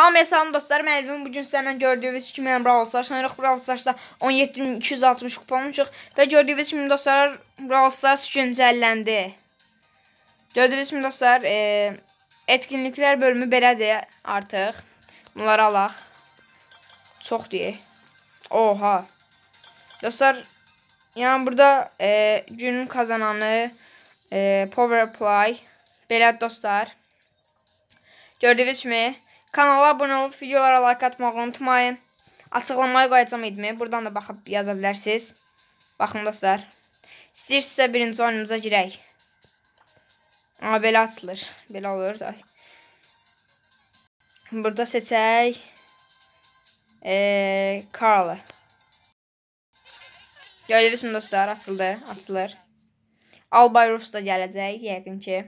Hamıya salam dostlar. Mən Elvin bugün sizlərlə gördüyünüz kimi mən Brawl Stars oynayırıq. Brawl Starsda 17260 kuponmuşuq və gördüyünüz kimi dostlar Brawl Stars güncəlləndi. Gördüyünüz kimi dostlar, e, etkinliklər bölümü belədir artıq. Bunları alaq. Çox deyək. Oha. Dostlar, yəni burada e, günün kazananı e, Power Play belə dostlar. Gördüyünüz kimi kanala abunə olub videolara like atmağı unutmayın. Açıqlamaya qoyacağam idmi. Buradan da baxıb yaza bilərsiniz. Baxın dostlar. İstəyirsinizsə birinci oyunumuza girək. Amma belə açılır. Belə olur da. Burada seçək. Eee, Carl. Gördünüz mü dostlar? Açıldı. Açılır. Albay Rus da gələcək yəqin ki.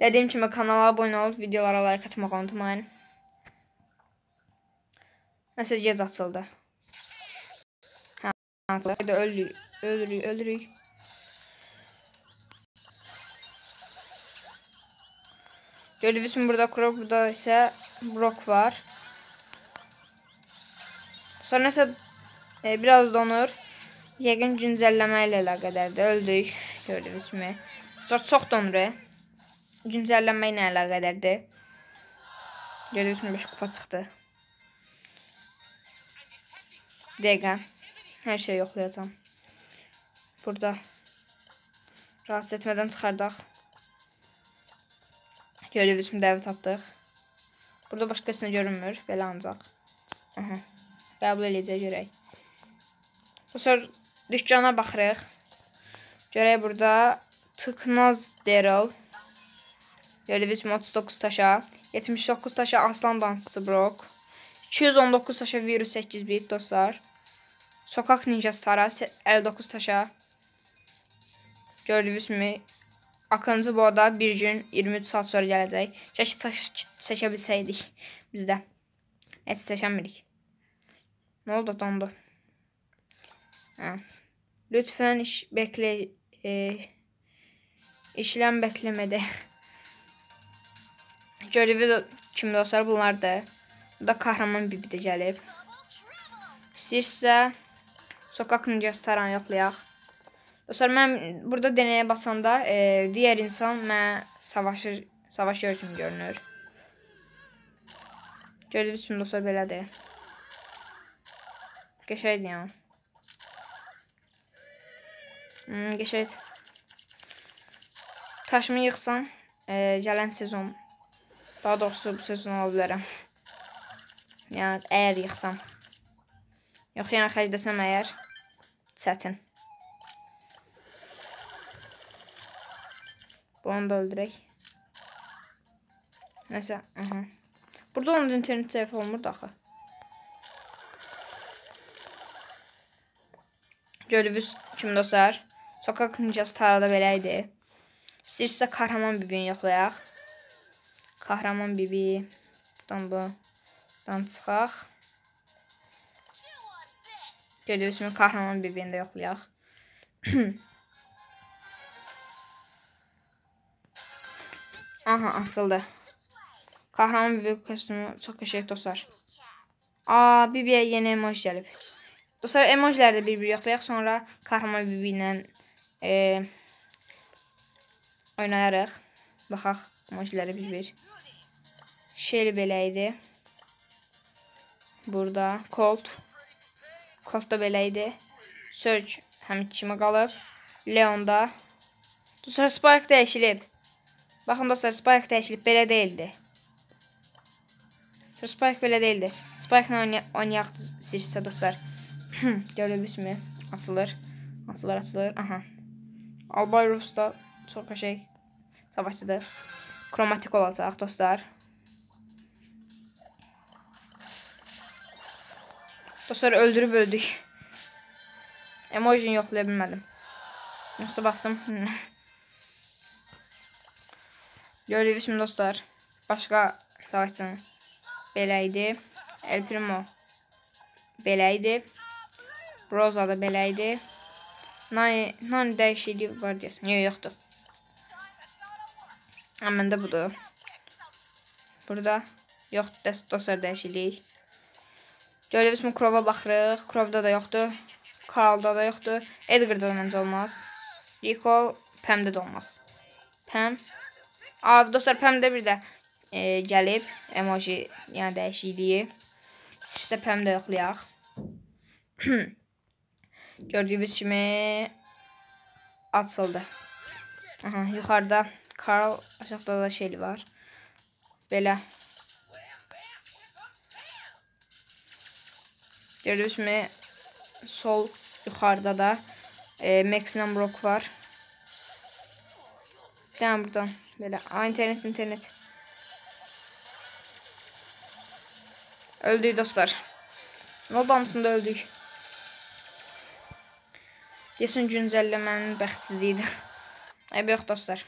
Dediyim kimi kanala abunə olub videolara like atmağı unutmayın. Nəsə gec açıldı. Hə, açıldı. Ölürük, ölürük, ölürük. Gördüyünüz kimi burada Krok, burada isə Brock var. Sonra nəsə e, biraz donur. Yəqin güncəlləmə ilə əlaqədardır. Öldük. Gördüyünüz kimi. Çox, çox donur. Güncəllənmə ilə əlaqədardır. Gördüyünüz kimi 5 kupa çıxdı. Dəqiqə. Hər şey yoxlayacağam. Burada rahatsız etmədən çıxardaq. Gördüyünüz kimi dəvət tapdıq. Burada başqasını görünmür. Belə ancaq. Aha. Qəbul eləyəcək görək. Sonra dükkana baxırıq. Görək burada Tıknaz Daryl. Gördüyünüz kimi 39 taşa. 79 taşa Aslan Dansısı Brock. 219 taşa virus 8 bit dostlar. Sokak Ninja Stara 59 taşa. Gördüyünüz kimi Akıncı boğda bir gün 23 saat sonra gələcək. Keşke taş çəkə bilsəydik bizdə. Heç seçəmirik. Nə oldu dondu. Hə. Lütfen iş bekle e, işlem beklemede. Gördüyünüz kimi dostlar bunlardır. Bu da kahraman bibi də gəlib. İstəyirsə sokak ninja staran yoxlayaq. Dostlar mən burada denəyə basanda e, digər insan mənə savaşır, savaşıyor kimi görünür. Gördüyünüz kimi dostlar belədir. Qəşəydir yəni. Hmm, qəşəyd. Taşımı yıxsam, e, gələn sezon, daha doğrusu bu sezon ola bilərəm. Yəni, əgər yıxsam. Yox, yəni xərcləsəm əgər, çətin. Bunu da öldürək. Nəsə, aha. Burada onun internet səhv olmurdu axı. Gördünüz kimi dostlar. Sokak ninjası tarada belə idi. İstəyirsə kahraman bibini yoxlayaq. Kahraman bibi. Buradan bu. Buradan çıxaq. Gördüyünüz kimi kahraman bibini də yoxlayaq. Aha açıldı. Kahraman Bibi kostümü çox qəşəng dostlar. Aa, Bibiyə yeni emoji gəlib. Dostlar, emojiləri də bir-bir yoxlayaq. Sonra Kahraman Bibi ilə e, oynayarıq. Baxaq emojiləri bir-bir. Shelly belə idi. Burada Colt. Colt da belə idi. Surge həmin kimi qalıb. Leon da. Dostlar, Spike dəyişilib. Baxın dostlar, Spike dəyişilib, belə deyildi. Spike belə deyildi. Spike-la oynayaq istəyirsə dostlar. Kimi açılır. Açılır, açılır. Aha. Albay Rus da çox qəşəng savaşçıdır. Kromatik olacaq dostlar. Dostlar öldürüb öldük. Emojini yoxlaya bilmədim. Yoxsa bastım. Gördüyünüz kimi dostlar, başqa savaşçının belə idi. El Primo belə idi. Roza da belə idi. Nani, nani dəyişikliyi var deyəsən. Yox, yoxdur. Ha, məndə budur. Burada Yox, dostlar dəyişirik. Gördüyünüz kimi Krova baxırıq. Krovda da yoxdur. Karlda da yoxdur. Edgar'da da məncə olmaz. Rico Pəmdə də olmaz. Pəm. Abi dostlar Pəmdə bir də e, gəlib emoji, yəni dəyişikliyi. İstəyirsə Pəmdə yoxlayaq. Gördüyünüz kimi açıldı. Aha, yuxarıda Karl, aşağıda da şey var. Belə. Gördüyünüz kimi sol yuxarıda da e, Maximum Rock var. Gəlin buradan. Belə. Aa, internet, internet. Öldük dostlar. Nobamsında öldük. Deyəsən güncəlləmənin bəxtsizliyidir. Ayıb yox dostlar.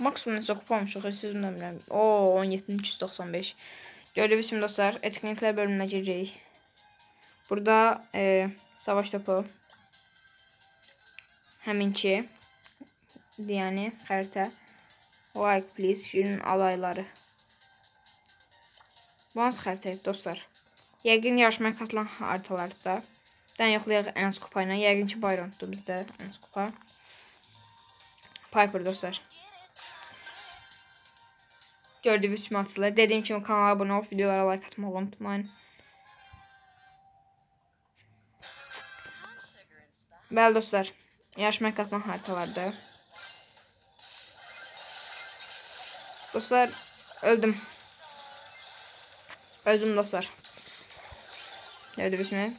Maksimum neçə kupa almışıq, siz bilmirəm. Oo, 17395. Gördüyünüz kimi dostlar, etkinliklər bölümünə giririk. Burada e, savaş topu. Həminki. Yəni, xəritə. Like, please, günün alayları. Bu hansı xəritə dostlar? Yəqin yarışmaya katılan haritalarda. Dən yoxlayaq ən az kupa ilə. Yəqin ki, Byron'dur bizdə ən az kupa. Piper dostlar. Gördüyünüz kimi açılır. Dediyim kimi kanala abunə olub videolara like atmağı unutmayın. Bəli dostlar, yarışmaya qazanan haritalarda. Dostlar, öldüm. Öldüm dostlar. Gördüyünüz kimi.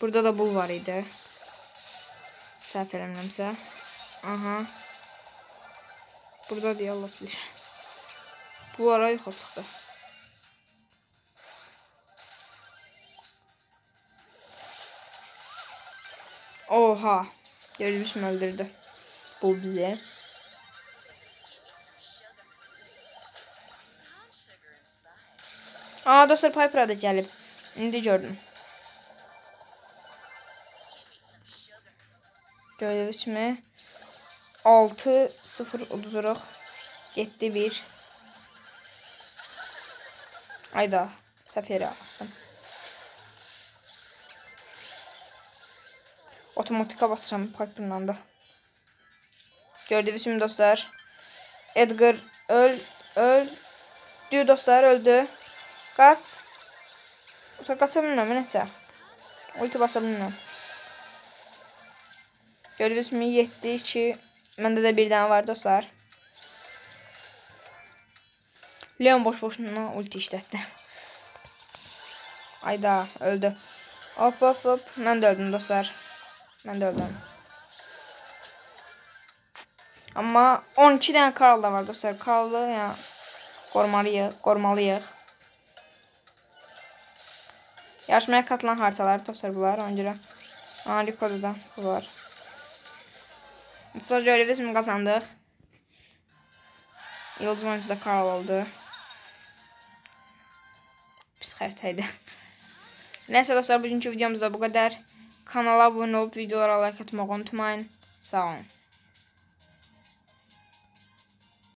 Burada da bul var idi. Səhv eləmirəmsə. Aha. Burada deyə Allah bilir. Bu ara yuxa çıxdı. Oha. Mü öldürdü. Bu bize. Aa dostlar Piper'a da gəlib. İndi gördüm. Gördüyünüz kimi 6 0 uduzuruq. 7 1 Ayda səfərə atdım. Otomatika basacağım Piper'la da. Gördüğünüz gibi dostlar. Edgar öl öl diyor dostlar öldü. Kaç. Sonra kaça bilmem neyse. Ulti basa bilmem. Gördüğünüz gibi 7 2 Məndə də bir dənə var dostlar. Leon boş boşuna ulti işlətdi. Ayda öldü. Hop hop hop. Mən də öldüm dostlar. Mən də öldüm. Amma 12 dənə Karl da var dostlar. Karl'ı ya qorumalıyıq, qorumalıyıq. Yarışmaya katılan haritalar dostlar bunlar. Ona görə Harikoda da bu var. Sonra gördüyünüz kimi qazandıq. Yıldız oyuncu da Karl oldu. Pis xəritə idi. Nəysə dostlar, bugünkü videomuzda bu qədər. Kanala abunə olub videolara like atmağı unutmayın. Sağ olun.